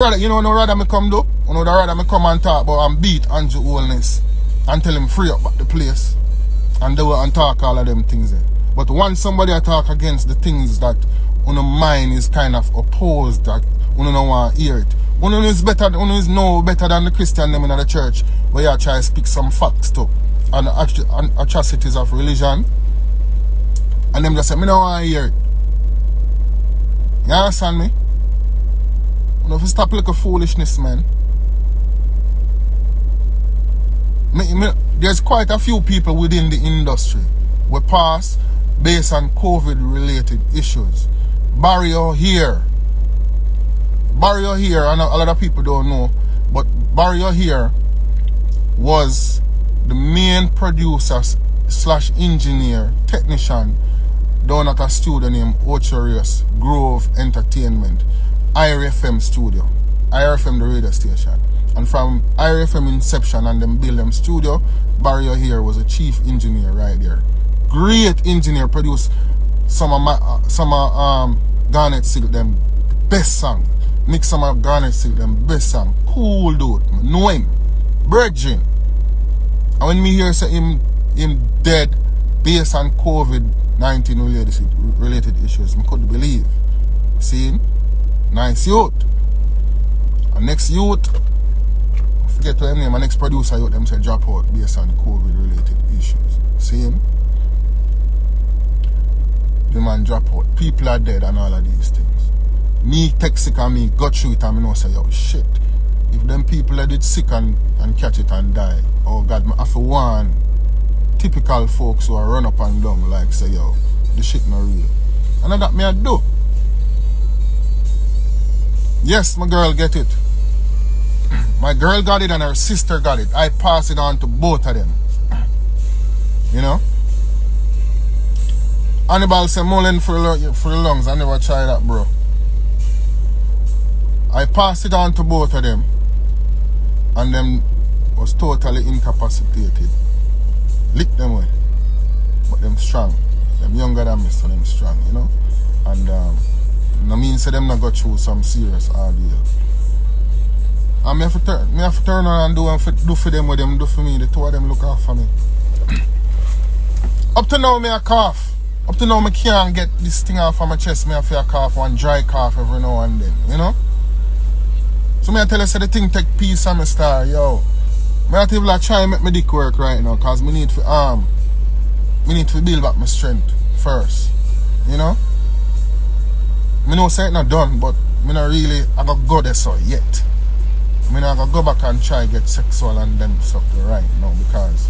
Rather, you know, no rather me come do. You know, rather me come and talk about and beat Andrew Holness and tell him free up the place. And do and talk all of them things there. But once somebody attack against the things that on the mind is kind of opposed that you don't want to hear it. One is better, one is no better than the Christian them in the church where you try to speak some facts to and, and atrocities of religion. And them just say, me don't want to hear it. You understand me? You stop a foolishness, man. Me, me, there's quite a few people within the industry who pass based on COVID related issues. Barry O'Hare. Barry O'Hare, I know a lot of people don't know, but Barry O'Hare was the main producer slash engineer, technician down at a studio named Ocho Rios Grove Entertainment, IRIE FM studio. IRIE FM the radio station. And from IRIE FM inception and them build them studio, Barry O'Hare was a chief engineer right there. Great engineer, produced some of my uh, some of um Garnet Silk them best song. Mix some of Garnet Silk them best song. Cool dude. I know him. Virgin. And when me hear say him him dead based on COVID-19 related, related issues, I couldn't believe. See? Nice youth. And next youth, forget what name, my next producer youth them say drop out based on COVID related issues. Same. The man drop out. People are dead and all of these things. Me and me got through it and me know say, yo, shit. If them people that did sick and, and catch it and die, oh God, I to warn typical folks who are run up and down like say, yo, the shit not real. And that me I do. Yes, my girl get it. My girl got it and her sister got it. I pass it on to both of them. You know? Hannibal said mullein for for lungs. I never try that, bro. I passed it on to both of them. And them was totally incapacitated. Lick them way. But them strong. Them younger than me, so them strong, you know? And um no mean say them not got through some serious ordeal. And me have to me have to turn around and do and for, do for them what them do for me. The two of them look for me. Up to now me a cough. Up to now, I can't get this thing off of my chest. Me have to cough one dry cough every now and then, you know? So me I tell you, say the thing take peace on my star, yo. Me have to like, try and make my dick work right now, cause me need to um, me need to build back my strength first, you know? Me know say it not done, but me not really, I got go there so yet. I I gotta go back and try get sexual and them stuff right now, because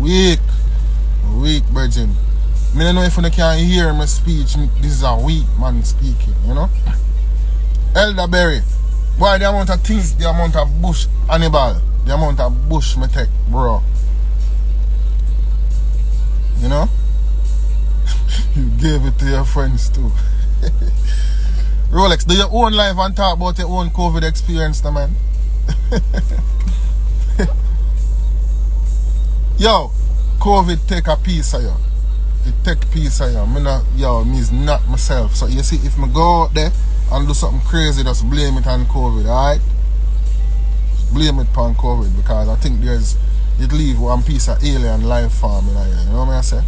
weak, weak virgin. Me don't know if you can hear my speech. This is a weak man speaking, you know. Elderberry. why the amount of things, the amount of bush, Hannibal, the amount of bush me take, bro. You know? you gave it to your friends too. Rolex, do your own life and talk about your own COVID experience, now, man. Yo, COVID take a piece of you it take piece of you. Me not, yo, me is not myself. So you see, if me go out there and do something crazy, just blame it on COVID, alright? Blame it on COVID because I think there's, it leave one piece of alien life form in. You know what I say?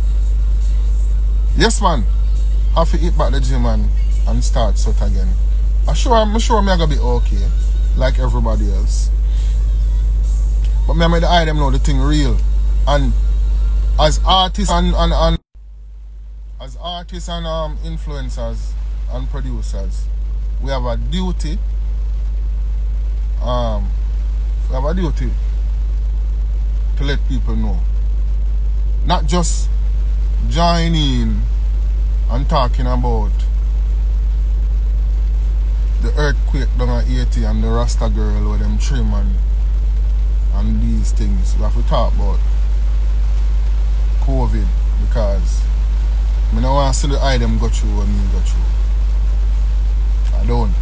Yes, man. Have to eat back the gym and, and start sort again. I'm sure, I'm sure me gonna be okay, like everybody else. But me I the them know the thing real. And as artists and, and, and as artists and um, influencers and producers, we have a duty. Um, we have a duty to let people know. Not just join in and talking about the earthquake down at 80 and the Rasta girl with them trim and, and these things. We have to talk about COVID because I don't want to see the them go through what me go through. I don't.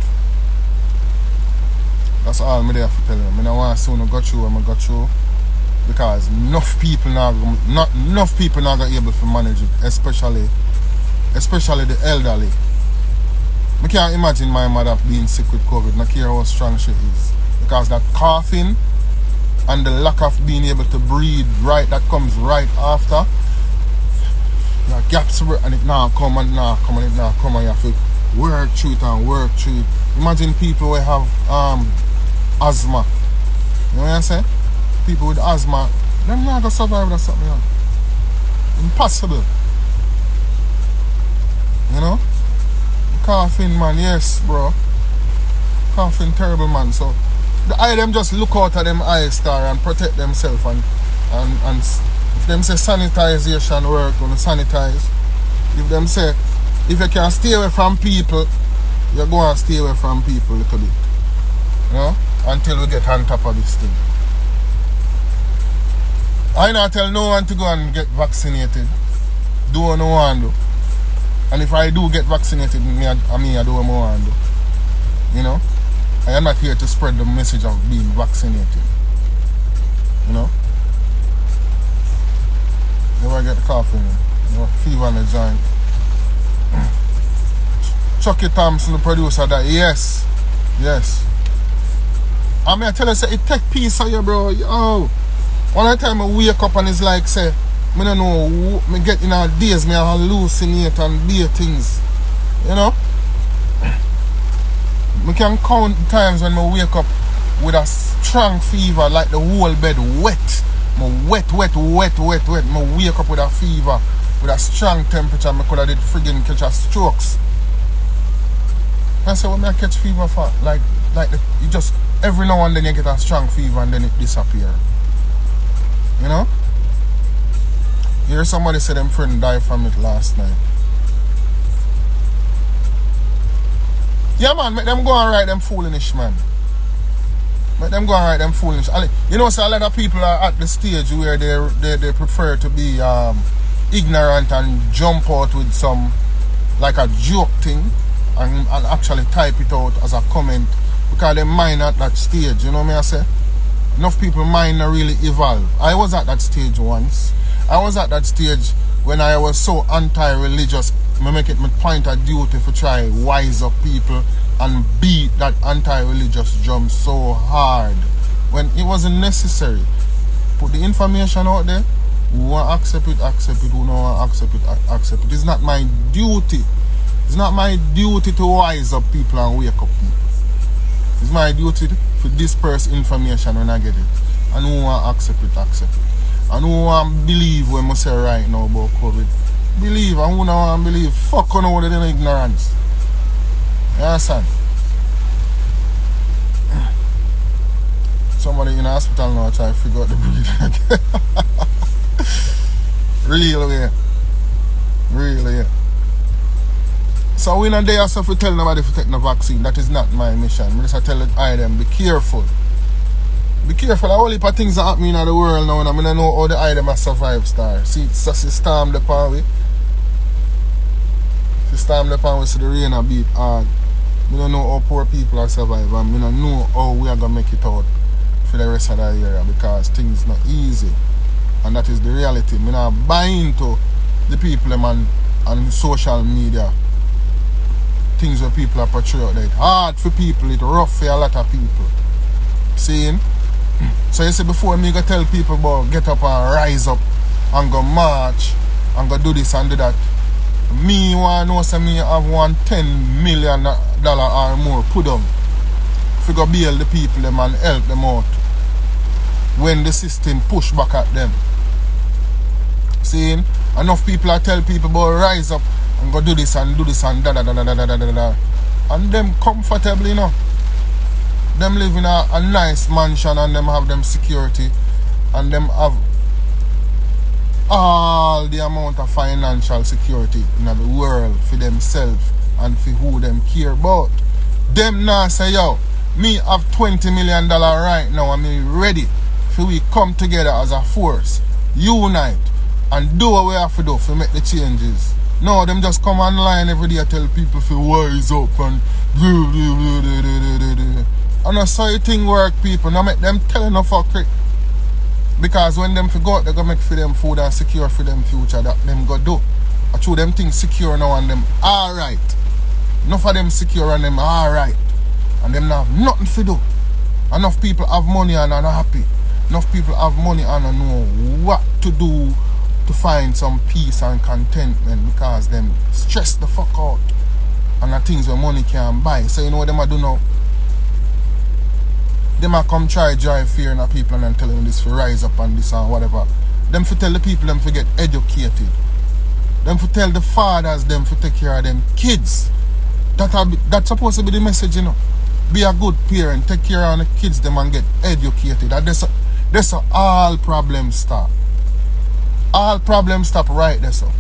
That's all me there for telling them. I don't want to see them go through I go through. Because enough people now not enough people now are able to manage it, especially especially the elderly. I can't imagine my mother being sick with COVID. I care how strong she is. Because that coughing and the lack of being able to breathe right that comes right after. The gaps and it now come and now come and it now come and you have to work through it and work through it. Imagine people who have um asthma. You know what I'm saying? People with asthma, they're not gonna survive that something. Impossible. You know? Coughing man, yes, bro. Coughing terrible man. So the eye them just look out of them eye star and protect themselves and and and if them say sanitization work on sanitize. If them say if you can stay away from people, you go and stay away from people a little bit. You know? Until we get on top of this thing. I not tell no one to go and get vaccinated. Do what no one do. And if I do get vaccinated, me, I mean I do what I. You know? I am not here to spread the message of being vaccinated. You know? Never get the cough you know, fever on the joint. Chucky Thompson, the producer, that yes. Yes. I mean I tell you say it take peace of you, bro. Yo. One time I wake up and it's like say I don't know me get in our days me hallucinate and be things. You know? I can count times when I wake up with a strong fever, like the whole bed wet. I wet, wet, wet, wet, wet. I wake up with a fever, with a strong temperature. I could have did friggin' catch a strokes. I say, what me I catch fever for? Like, like the, you just, every now and then you get a strong fever and then it disappear. You know? Hear somebody say them friend died from it last night. Yeah, man, make them go and write them foolish, man. Make them go and write them foolish. You know, so a lot of people are at the stage where they they, they prefer to be um, ignorant and jump out with some, like a joke thing, and, and actually type it out as a comment because they mind at that stage. You know what I say? Enough people mind not really evolve. I was at that stage once. I was at that stage when I was so anti-religious I make it my point of duty to try wise up people and beat that anti-religious drum so hard when it wasn't necessary. Put the information out there. Who want accept it, accept it. Who don't accept it, accept it. It's not my duty. It's not my duty to wise up people and wake up people. It's my duty to disperse information when I get it. And who want accept it, accept it. Who want believe when I say right now about COVID believe who don't want believe. Fuck on all of them ignorance. You understand? Somebody in hospital now try to figure out the breed. Real way. Really, yeah. So we're not there so to tell nobody to take the vaccine. That is not my mission. I just tell I them be careful. Be careful. All of things are happening in the world now and I don't know how the item has survived star. See, it's just a storm the power way. This time the pan we see the rain a beat hard. We don't know how poor people are surviving and we don't know how we are gonna make it out for the rest of the year because things not easy. And that is the reality. We not buy into the people man and social media. Things where people are portrayed. It's hard for people, it's rough for a lot of people. Seeing? So you see before me go tell people about get up and rise up and go march and go do this and do that me want know say me have one 10 million dollar or more put on to go bail the people them and help them out when the system push back at them. Seeing enough people are tell people about rise up and go do this and do this and da da da da da da da da. And them comfortably, you know. Them live in a, a nice mansion and them have them security and them have all the amount of financial security in the world for themselves and for who them care about. Them now say, yo, me have 20 million dollar right now and me ready for we come together as a force, unite and do what we have to do to make the changes. No, them just come online every day tell people to wise up and blah, And that's how thing work people. Now make them tell enough for because when them forgot, they go make for them food and secure for them future that them go do. I show them things secure now and them alright. Enough of them secure and them alright. And them have nothing to do. Enough people have money and are not happy. Enough people have money and don't know what to do to find some peace and contentment because them stress the fuck out. And the things where money can buy. So you know what them I do now? Them I come try drive fear in people and then tell them this for rise up and this and whatever. Them for tell the people them for get educated. Them for tell the fathers them for take care of them kids. That be, that's supposed to be the message, you know. Be a good parent, take care of the kids them and get educated. And that's a, that's a all problems stop. All problems stop right there, so.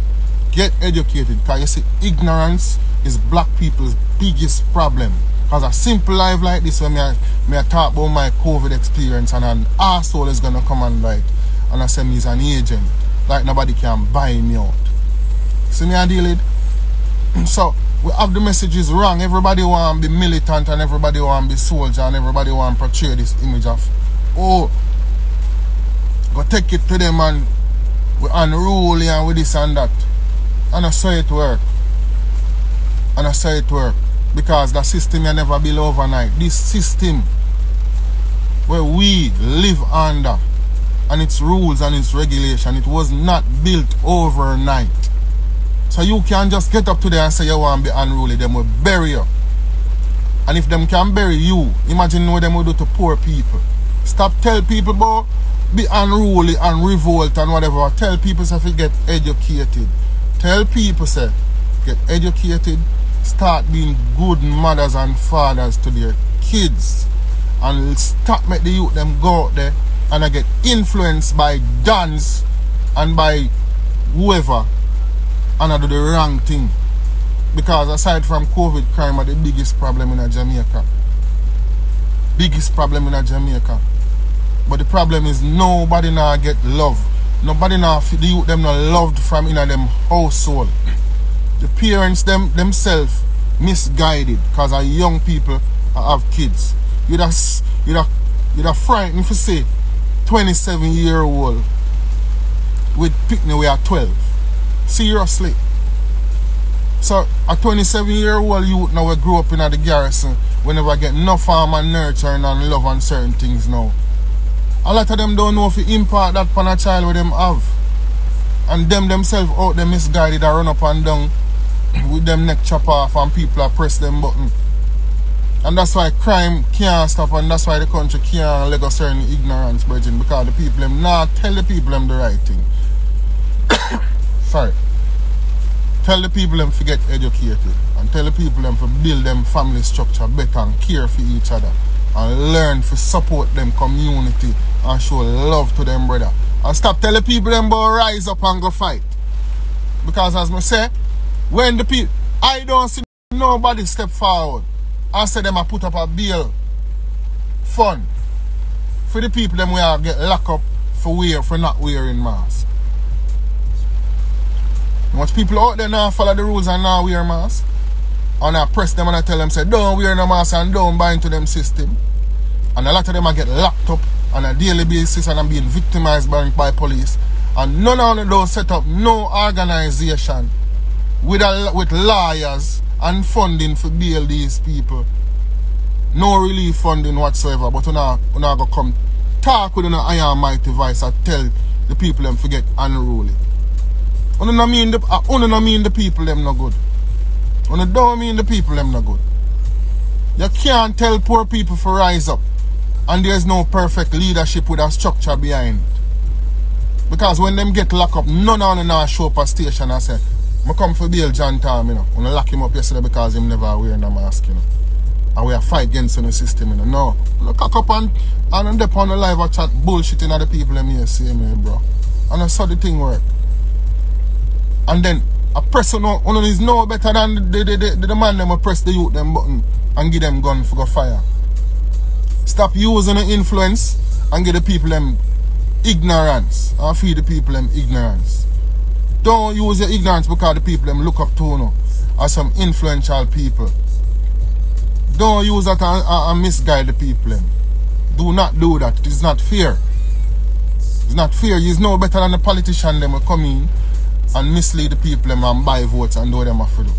Get educated. Because you see, ignorance is black people's biggest problem. Because a simple life like this, when me me I talk about my COVID experience and an asshole is going to come and like, and I say me is an agent. Like nobody can buy me out. See me I deal it? So, we have the messages wrong. Everybody want to be militant and everybody want to be soldier and everybody want to portray this image of, oh, go take it to them and we unruly and with this and that. And I saw it work. And I saw it work. Because the system you never build overnight. This system where we live under and its rules and its regulation, it was not built overnight. So you can just get up today and say you want to be unruly, them will bury you. And if them can bury you, imagine what them will do to poor people. Stop tell people about be unruly and revolt and whatever. Tell people say get educated. Tell people say get educated, start being good mothers and fathers to their kids. And stop make the youth them go out there and I get influenced by dance and by whoever and I do the wrong thing. Because aside from COVID crime are the biggest problem in Jamaica. Biggest problem in Jamaica. But the problem is nobody now get love. Nobody now the youth them not loved from in them household. The parents them themselves misguided because our young people have kids. You'd have you'd have you'd have frightened for say 27 year old with picking away at 12. Seriously. So a 27 year old youth now we grew up in the garrison whenever I get enough farm and nurturing and love on certain things now. A lot of them don't know if you impart that upon a child with them have. And them themselves out there misguided and run up and down with them neck chop off and people are press them button. And that's why crime can't stop and that's why the country can't let go certain ignorance, Virgin, because the people them not tell the people them the right thing. Sorry. Tell the people them to get educated and tell the people them to build them family structure better and care for each other and learn to support them community and show love to them brother. And stop telling people them about rise up and go fight. Because as I say, when the people I don't see nobody step forward I say them I put up a bill fund for the people them we are get locked up for wear for not wearing mask. Much people out there now follow the rules and now wear mask. And I press them and I tell them say don't wear no mask and don't buy into them system. And a lot of them I get locked up on a daily basis and I'm being victimized by, by police. And none of them set up no organization with, a, with lawyers and funding for bail these people. No relief funding whatsoever, but we're not, we're not going to come talk with an iron mighty voice and tell the people them forget unruly. Una not mean the uh, not mean the people them no good. Una don't mean the people them no good. You can't tell poor people to rise up and there's no perfect leadership with a structure behind it. Because when them get locked up, none of them show up a station and say, I come for bail John Tom, you know. When I lock him up yesterday because him never wearing a mask, you know. And we are fight against the system, you know. No. Look cock up and, and up on the live chat bullshitting other people in here, see me, bro. And I saw the thing work. And then a person one is no better than the, the, the, the man them press the youth them button and give them gun for go fire. Stop using the influence and give the people them ignorance. And feed the people them ignorance. Don't use your ignorance because the people them look up to you as some influential people. Don't use that and, and misguide the people them. Do not do that. It is not fair. It's not fair. You're no better than the politician them will come in and mislead the people them and buy votes and do them to do.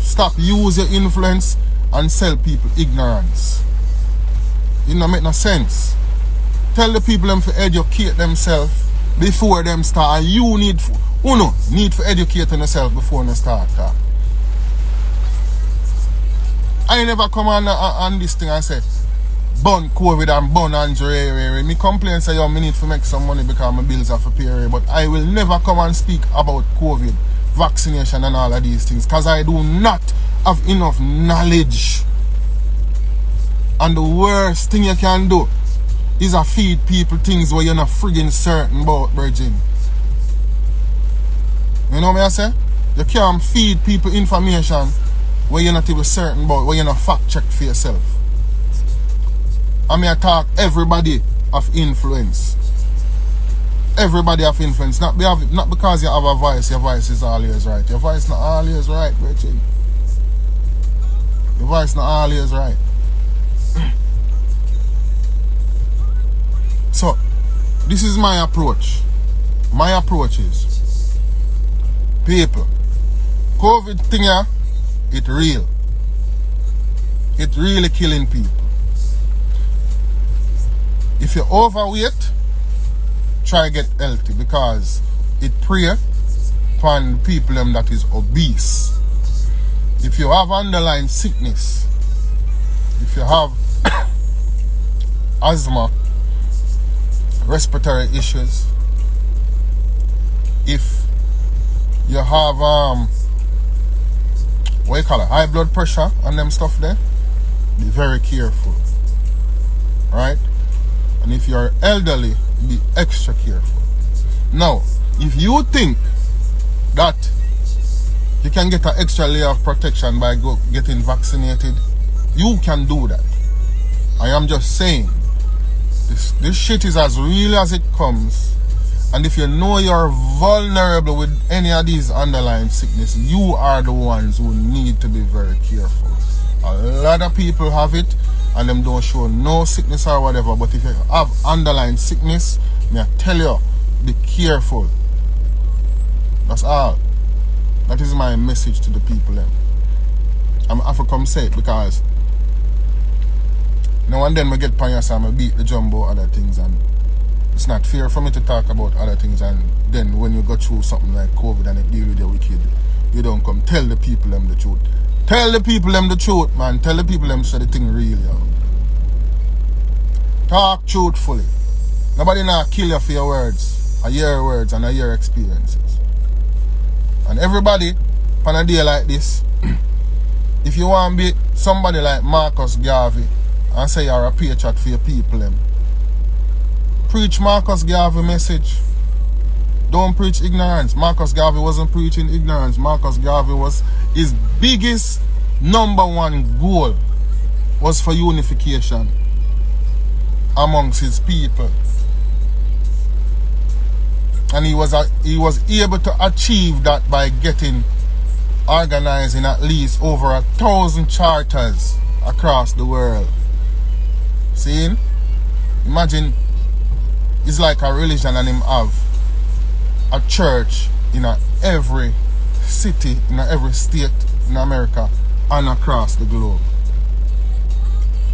stop use your influence and sell people ignorance. It don't make no sense. Tell the people them to educate themselves before them start. You need, uno, need to educate yourself before you start talk. I never come on, on, on this thing and say, bun COVID and bun Andre. Me complain say, yo, me need to make some money because my bills are for pay. But I will never come and speak about COVID, vaccination and all of these things because I do not have enough knowledge. And the worst thing you can do is a feed people things where you're not friggin' certain about, virgin. You know what I say? You can't feed people information where you're not even certain about, where you're not fact check for yourself. I mean, I talk everybody of influence. Everybody of influence. Not, be, not because you have a voice, your voice is always right. Your voice not always right, Richard. Your voice not always right. This is my approach. My approach is people. COVID thing, yeah, it real. It really killing people. If you're overweight, try to get healthy because it prey upon people them that is obese. If you have underlying sickness, if you have asthma, respiratory issues, if you have um what you call it, high blood pressure and them stuff there, be very careful. Right? And if you're elderly, be extra careful. Now, if you think that you can get an extra layer of protection by go getting vaccinated, you can do that. I am just saying, this, this shit is as real as it comes. And if you know you're vulnerable with any of these underlying sickness, you are the ones who need to be very careful. A lot of people have it and them don't show no sickness or whatever. But if you have underlying sickness, may I tell you, be careful. That's all. That is my message to the people. Then. I'm come say because now and then we get pioneers and we beat the jumbo other things and it's not fair for me to talk about other things and then when you go through something like COVID and it deal with your wicked, you don't come tell the people them the truth. Tell the people them the truth, man. Tell the people them so the thing real, yo. Talk truthfully. Nobody not kill you for your words. I your words and your experiences. And everybody, on a day like this, if you want to be somebody like Marcus Garvey and say you're a patriot for your people, preach Marcus Garvey message. Don't preach ignorance. Marcus Garvey wasn't preaching ignorance. Marcus Garvey was his biggest number one goal was for unification amongst his people. And he was he was able to achieve that by getting organizing at least over a thousand charters across the world. See? Imagine it's like a religion and him have a church in a every city, in a every state in America and across the globe.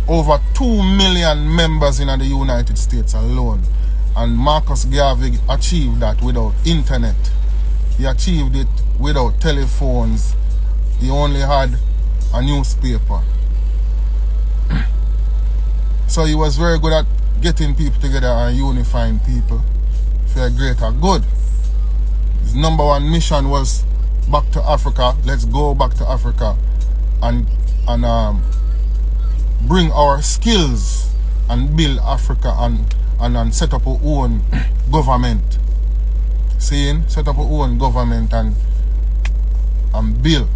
Over 2 million members in the United States alone. And Marcus Garvey achieved that without internet. He achieved it without telephones. He only had a newspaper. So he was very good at getting people together and unifying people for a greater good. His number one mission was back to Africa. Let's go back to Africa and and um, bring our skills and build Africa and, and, and set up our own government. Seeing? Set up our own government and and build.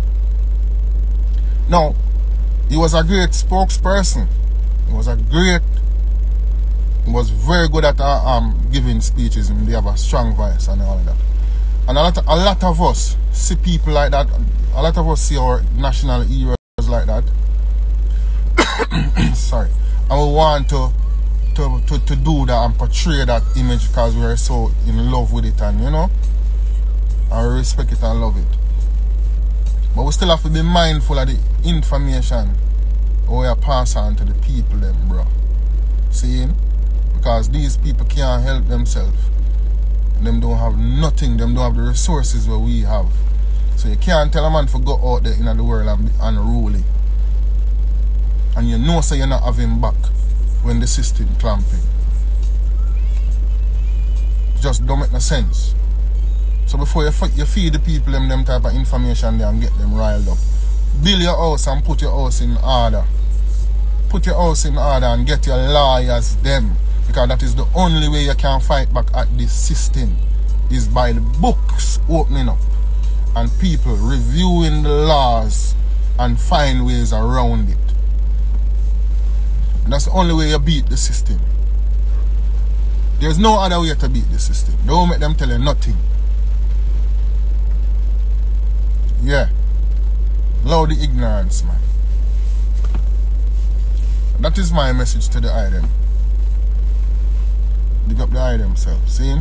Now, he was a great spokesperson. He was a great he was very good at uh, um, giving speeches and they have a strong voice and all of that. And a lot, of, a lot of us see people like that. A lot of us see our national heroes like that. Sorry. And we want to, to, to, to do that and portray that image because we are so in love with it and, you know, I respect it and love it. But we still have to be mindful of the information we pass on to the people them, bro. Seeing? Because these people can't help themselves. Them don't have nothing. Them don't have the resources that we have. So you can't tell a man to go out there in the world and be unruly. And you know so you're not having back when the system clamping. Just don't make no sense. So before you, you feed the people them, them type of information there and get them riled up, build your house and put your house in order. Put your house in order and get your lawyers them. Because that is the only way you can fight back at this system. Is by the books opening up and people reviewing the laws and find ways around it. And that's the only way you beat the system. There's no other way to beat the system. Don't make them tell you nothing. Yeah. Allow the ignorance, man. That is my message to the item. Dig up the item themselves. See?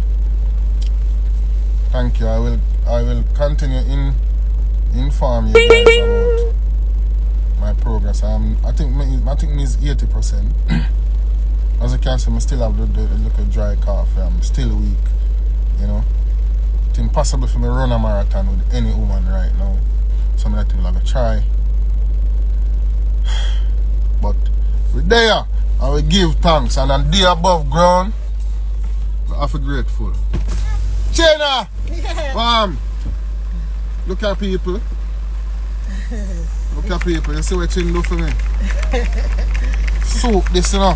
Thank you. I will I will continue in inform you guys about my progress. I'm I think I think me is eighty percent. As you can see, I still have the, the, the little dry cough. I'm still weak. You know, it's impossible for me to run a marathon with any woman right now. So I'm think I'm gonna try. But we there, I will give thanks, and I'm there above ground. I feel grateful. Chena! Mom! Look at people. Look at people. You see what Chin do for me? soup this, you know?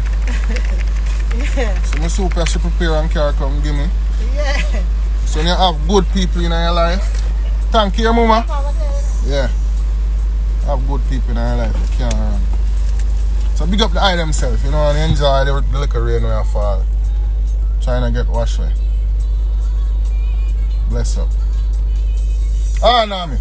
Yeah. So my soup I should prepare and carry come give me. Yeah. So you have good people in your life. Thank you, mama. Yeah. Have good people in your life. You can't run. So big up the eye themselves, you know, and enjoy the, the little rain when it fall. Trying to get washed. Bless up. Ah, Nami.